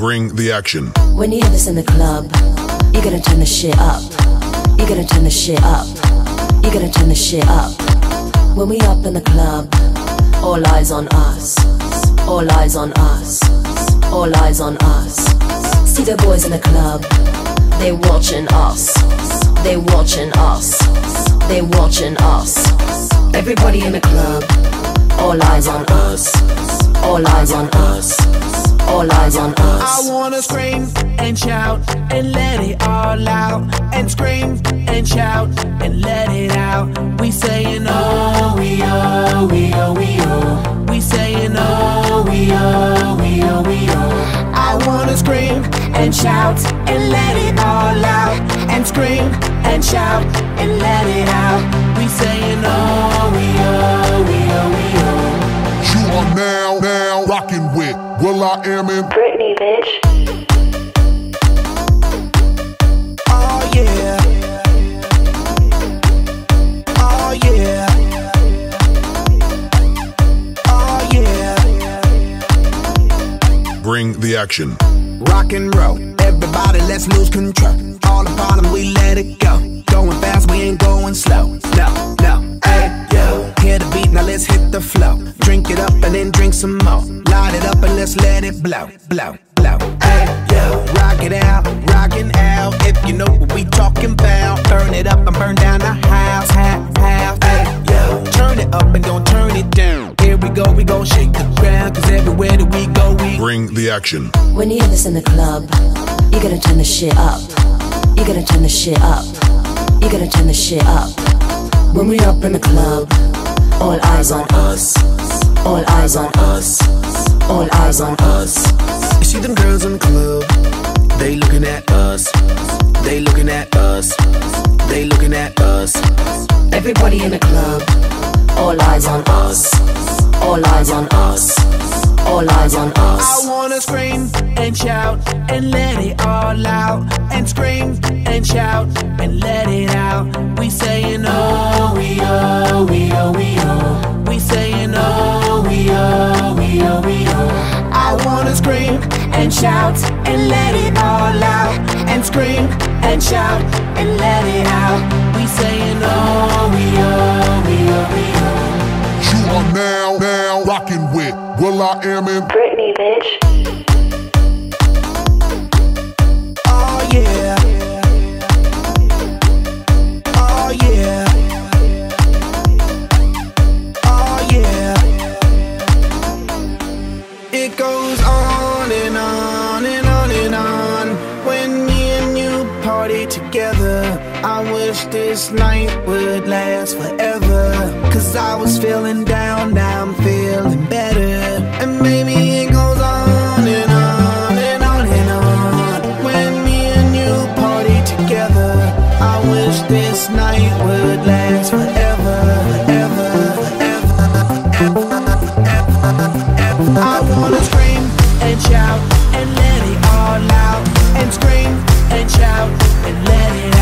Bring the action. When you hear this in the club, you're gonna turn the shit up. You're gonna turn the shit up. You're gonna turn the shit up. When we up in the club, all eyes on us. All eyes on us. All eyes on us. See the boys in the club, they watching us. They watching us. They watching us. Everybody in the club, all eyes on us. All eyes on us. All eyes on us. I wanna scream and shout and let it all out. And scream and shout and let it out. We saying oh, we oh, we oh, we oh. We saying oh, we oh, we oh, we oh. I wanna scream and shout and let it all out. And scream and shout and let it are now, now rocking with will.i.am in Britney, bitch. Oh yeah. Oh yeah. Oh yeah. Bring the action. Rock and roll. Everybody, let's lose control. All the bottom, we let it go. Going fast, we ain't going slow. No, no. Hey, yo. Hear the beat, now let's hit the flow. Drink it up and then drink some more. Light it up and let's let it blow, blow, blow. Hey, yo. Rock it out, rockin' out. If you know what we talking about, burn it up and burn down the house, house, house. Hey, yo. Turn it up and don't turn it down. Here we go, we gon' shake the ground. Cause everywhere that we go, we Bring the action. When you hear this in the club, you gotta turn the shit up. You gotta turn the shit up. You gotta turn the shit up. When we up in the club, all eyes on us. All eyes on us. All eyes on us. You see them girls in the club, they looking at us. They looking at us. They looking at us. Everybody in the club, all eyes on us. All eyes on us. All eyes on us. I wanna scream and shout and let it all out. And scream and shout and let it and shout and let it all out. And scream and shout and let it out. We saying oh, we oh, we oh, we oh. You are now, now rocking with will.i.am in Britney, bitch. I wish this night would last forever. Cause I was feeling down, now I'm feeling better. And maybe it goes on and on and on and on. When me and you party together, I wish this night would last forever, forever, forever, forever. I wanna scream and shout and let it all out. And scream and shout and let it out.